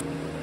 you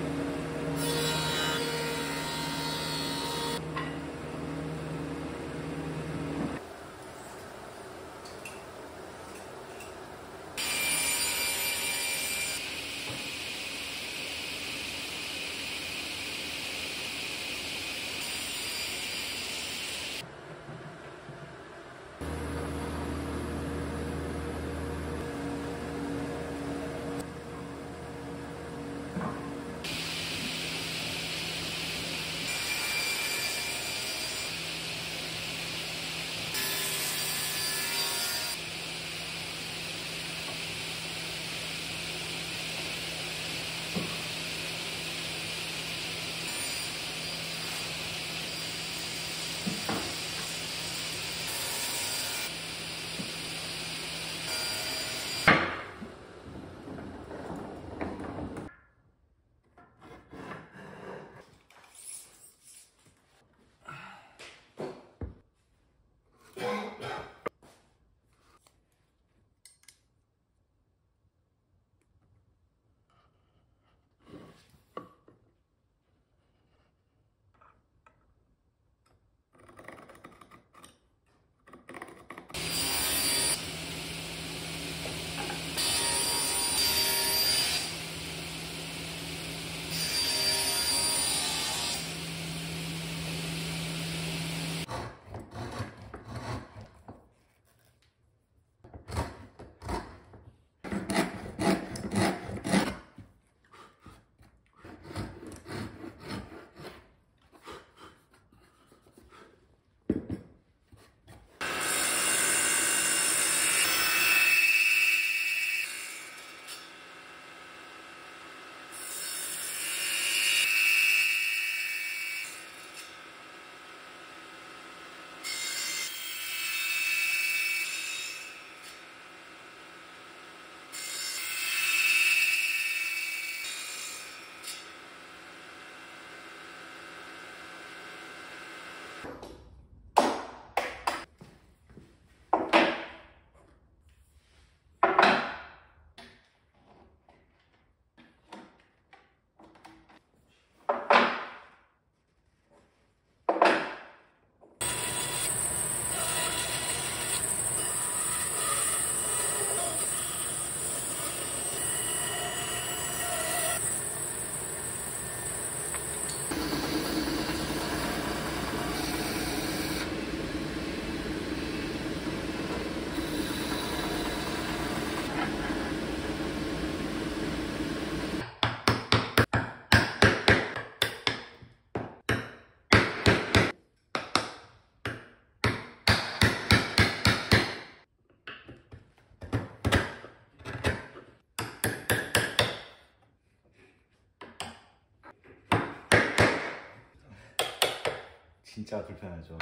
진짜 불편하죠.